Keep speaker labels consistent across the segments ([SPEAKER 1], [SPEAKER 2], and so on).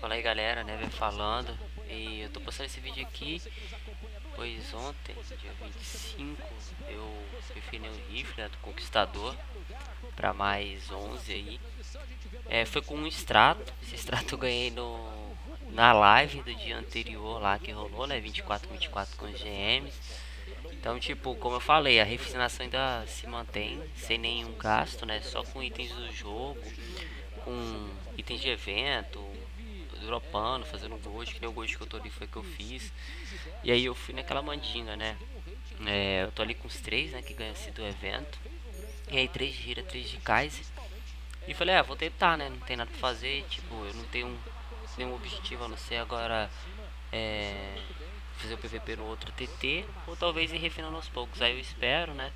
[SPEAKER 1] Fala aí galera, né, vem falando. E eu tô postando esse vídeo aqui Pois ontem, dia 25 Eu refinei um rifle né, do Conquistador Pra mais 11 aí. É, Foi com um extrato. Esse extrato eu ganhei no, na live do dia anterior lá que rolou, né? 24-24 com os GMs então, tipo, como eu falei, a refinação ainda se mantém sem nenhum gasto, né? Só com itens do jogo, com itens de evento, dropando, fazendo gold, que nem o gold que eu tô ali foi que eu fiz. E aí eu fui naquela mandinga, né? É, eu tô ali com os três, né, que ganha esse do evento. E aí três de gira, três de Kaiser. E falei, ah, vou tentar, né? Não tem nada pra fazer, tipo, eu não tenho nenhum objetivo a não ser agora é, fazer o PVP no outro TT ou talvez ir refinando aos poucos. Aí eu espero, né?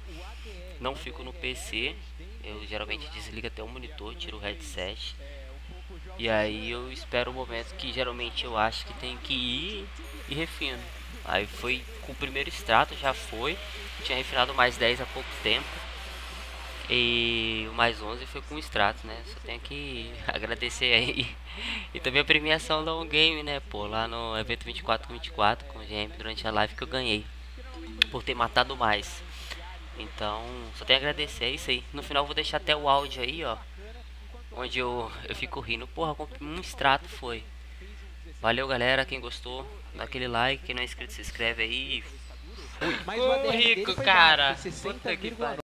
[SPEAKER 1] Não fico no PC. Eu geralmente desligo até o monitor, tiro o headset. E aí eu espero o momento que geralmente eu acho que tem que ir e refino. Aí foi com o primeiro extrato, já foi. Tinha refinado mais 10 há pouco tempo. E o mais 11 foi com o extrato, né? Só tenho que agradecer aí. E também a premiação da um game, né? Pô, lá no evento 24 24 com o GM durante a live que eu ganhei. Por ter matado mais. Então, só tenho a agradecer, é isso aí. No final vou deixar até o áudio aí, ó. Onde eu, eu fico rindo. Porra, um extrato foi. Valeu, galera. Quem gostou, dá aquele like. Quem não é inscrito, se inscreve aí. Fui. Ô, rico, cara. Puta que pariu.